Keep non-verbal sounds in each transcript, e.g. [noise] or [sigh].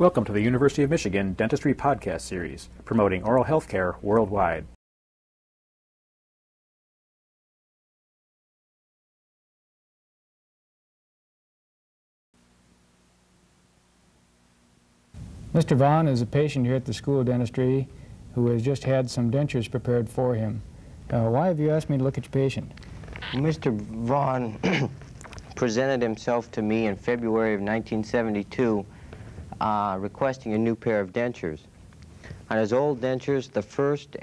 Welcome to the University of Michigan Dentistry Podcast Series, promoting oral health care worldwide. Mr. Vaughn is a patient here at the School of Dentistry who has just had some dentures prepared for him. Uh, why have you asked me to look at your patient? Mr. Vaughn [clears throat] presented himself to me in February of 1972 uh, requesting a new pair of dentures. On his old dentures, the first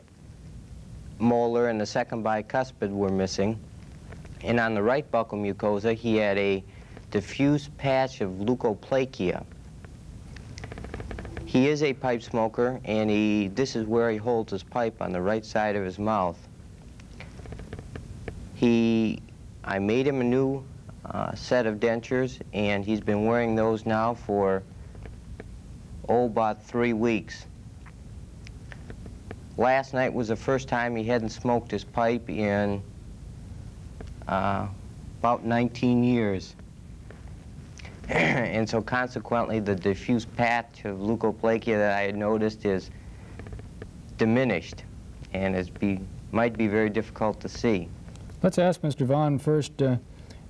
molar and the second bicuspid were missing. And on the right buccal mucosa, he had a diffuse patch of leukoplakia. He is a pipe smoker, and he, this is where he holds his pipe on the right side of his mouth. He, I made him a new uh, set of dentures, and he's been wearing those now for, oh, about three weeks. Last night was the first time he hadn't smoked his pipe in uh, about 19 years. [clears throat] and so consequently the diffuse patch of leukoplakia that I had noticed is diminished and it be, might be very difficult to see. Let's ask Mr. Vaughn first, uh,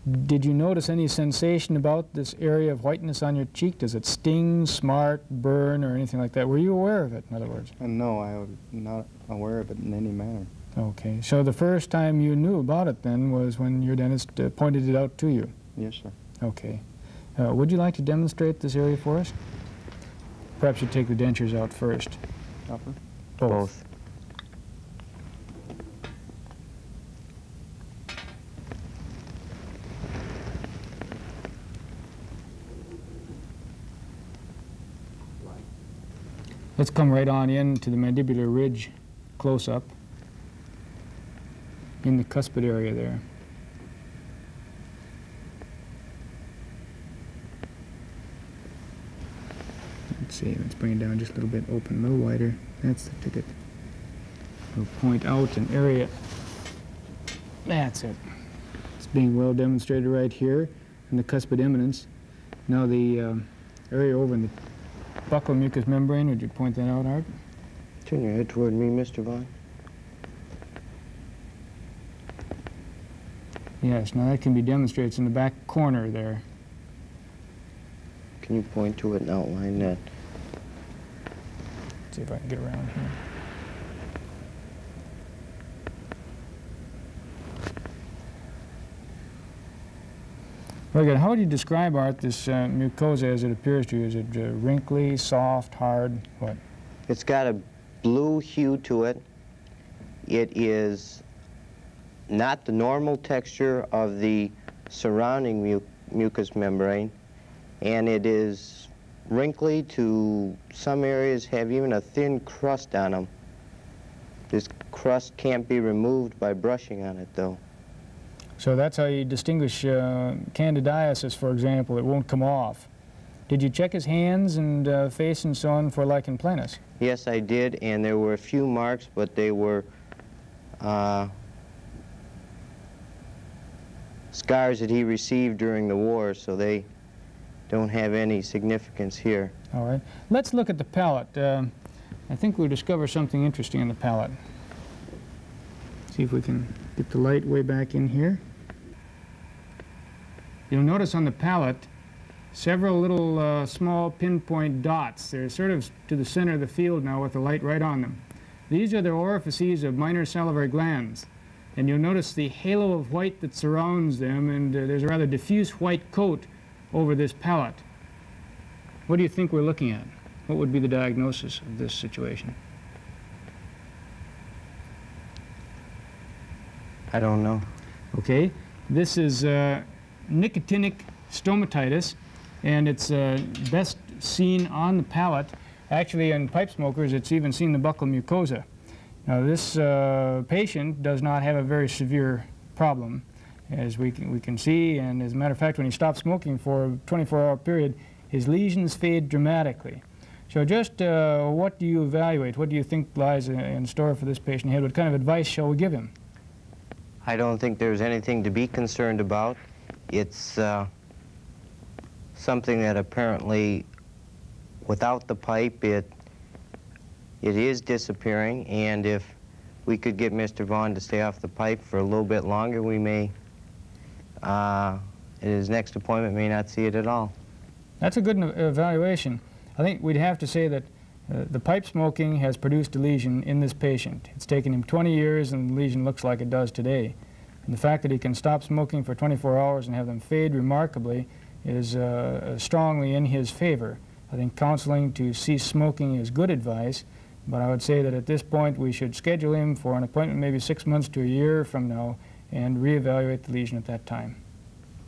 did you notice any sensation about this area of whiteness on your cheek? Does it sting, smart, burn, or anything like that? Were you aware of it, in other words? Uh, no, I was not aware of it in any manner. Okay, so the first time you knew about it then was when your dentist uh, pointed it out to you? Yes, sir. Okay. Uh, would you like to demonstrate this area for us? Perhaps you take the dentures out first. Upper? Both. Let's come right on in to the mandibular ridge close-up in the cuspid area there. Let's see, let's bring it down just a little bit, open a little wider. That's the ticket. We'll point out an area. That's it. It's being well demonstrated right here in the cuspid eminence. Now the uh, area over in the buccal mucous membrane, would you point that out, Art? Turn your head toward me, Mr. Vaughn. Yes, now that can be demonstrated. It's in the back corner there. Can you point to it and outline that? Let's see if I can get around here. Very good. How would you describe, Art, this uh, mucosa as it appears to you? Is it uh, wrinkly, soft, hard, what? It's got a blue hue to it. It is not the normal texture of the surrounding mu mucous membrane, and it is wrinkly to some areas have even a thin crust on them. This crust can't be removed by brushing on it, though. So that's how you distinguish uh, candidiasis, for example. It won't come off. Did you check his hands and uh, face and so on for lichen planus? Yes, I did, and there were a few marks, but they were uh, scars that he received during the war, so they don't have any significance here. All right. Let's look at the palate. Uh, I think we'll discover something interesting in the palate. See if we can get the light way back in here. You'll notice on the palate several little uh, small pinpoint dots. They're sort of to the center of the field now with the light right on them. These are the orifices of minor salivary glands. And you'll notice the halo of white that surrounds them, and uh, there's a rather diffuse white coat over this palate. What do you think we're looking at? What would be the diagnosis of this situation? I don't know. Okay, this is uh, nicotinic stomatitis, and it's uh, best seen on the palate. Actually, in pipe smokers, it's even seen the buccal mucosa. Now, this uh, patient does not have a very severe problem, as we can, we can see, and as a matter of fact, when he stops smoking for a 24-hour period, his lesions fade dramatically. So just uh, what do you evaluate? What do you think lies in store for this patient? What kind of advice shall we give him? I don't think there's anything to be concerned about. It's uh, something that apparently without the pipe, it it is disappearing, and if we could get Mr. Vaughn to stay off the pipe for a little bit longer, we may, uh, his next appointment, may not see it at all. That's a good evaluation. I think we'd have to say that uh, the pipe smoking has produced a lesion in this patient. It's taken him 20 years and the lesion looks like it does today. And the fact that he can stop smoking for 24 hours and have them fade remarkably is uh, strongly in his favor. I think counseling to cease smoking is good advice, but I would say that at this point we should schedule him for an appointment maybe six months to a year from now and reevaluate the lesion at that time.